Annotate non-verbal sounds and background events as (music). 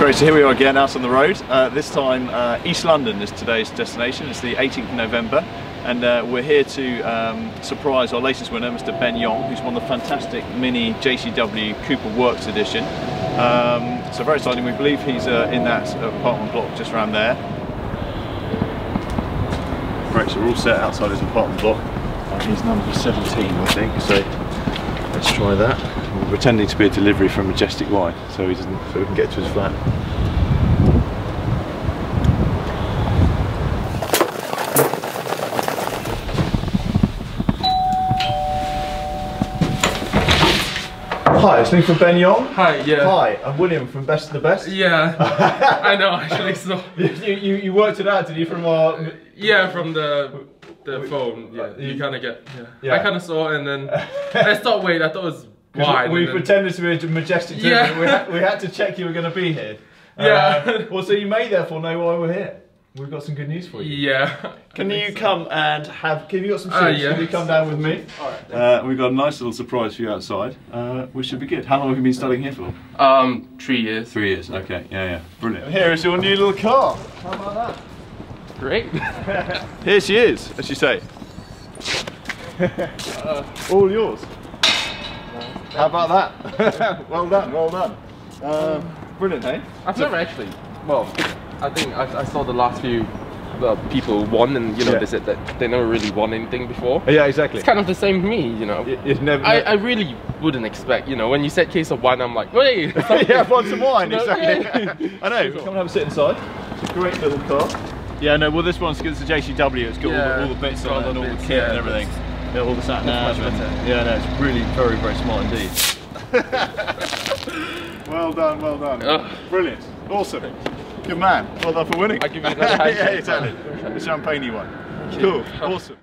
Great, so here we are again out on the road. Uh, this time uh, East London is today's destination. It's the 18th of November and uh, we're here to um, surprise our latest winner, Mr. Ben Yong, who's won the fantastic mini JCW Cooper Works edition. Um, so very exciting, we believe he's uh, in that apartment block just around there. Great, so we're all set outside his apartment block. Uh, he's number 17 I think, so try that. Pretending to be a delivery from Majestic Wine, so he doesn't, so we can get to his flat. Hi, it's me from Ben Yong. Hi, yeah. Hi, I'm William from Best of the Best. Yeah, (laughs) I know actually. So You, you, you worked it out, did you, from our... yeah, from the the phone, yeah, you kind of get. Yeah. Yeah. I kind of saw it and then (laughs) I thought, wait, I thought it was wide. We then- pretended to be a majestic Yeah. We, had, we had to check you were going to be here. (laughs) Yeah. Uh, well, so you may therefore know why we're here. We've got some good news for you. yeah. (laughs) Can you come and have? Can you got some Ah, seats? yeah. Can you come down with me? Alright. Uh, we've got a nice little surprise for you outside, uh, which should be good. How long have you been studying here for? Um, three years. Three years. Okay. Yeah, yeah. Brilliant. Here is your new little car. How about that? Great. (laughs) Here she is, as you say. (laughs) All yours. How about that? well done. Well done. Um, brilliant, hey? I've never actually. Well, I think I, I saw the last few uh, people won, and you know Yeah. they said that they never really won anything before. Yeah, exactly. It's kind of the same for me, you know. It- it's never. I, I really wouldn't expect, you know, when you said case of wine, I'm like, wait, (laughs) yeah, want some wine, exactly. (laughs) yeah. I know. Come and have a sit inside. It's a great little car. Yeah, no, well, this one's because it's a JCW. It's got all, the, all the bits on it and all the bits, kit and everything. Yeah, all the sat nav. much better. Yeah, no, it's really very, very smart indeed. (laughs) well done, well done. Ugh. Brilliant. Awesome. Good man. Well done for winning. I'll give you hand (laughs) yeah, exactly. The champagne one. Cool. Awesome.